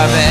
of.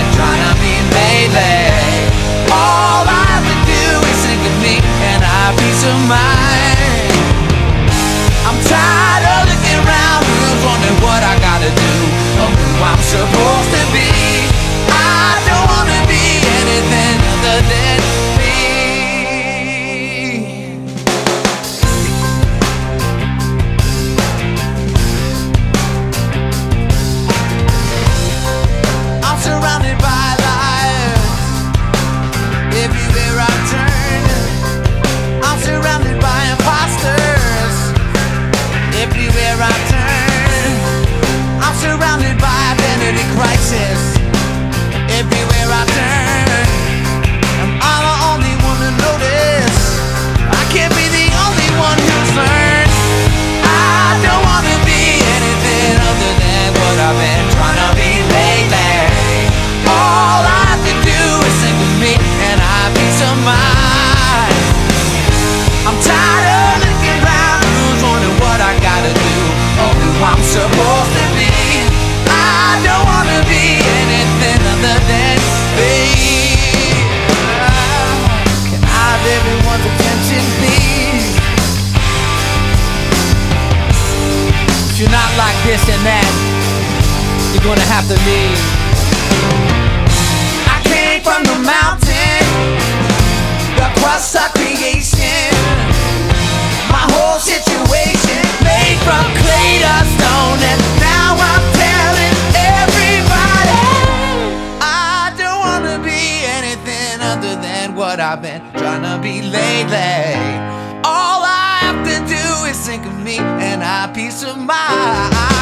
After me. I came from the mountain, the crust of creation. My whole situation made from clay to stone, and now I'm telling everybody I don't wanna be anything other than what I've been trying to be lately. All I have to do is think of me and I peace of mind.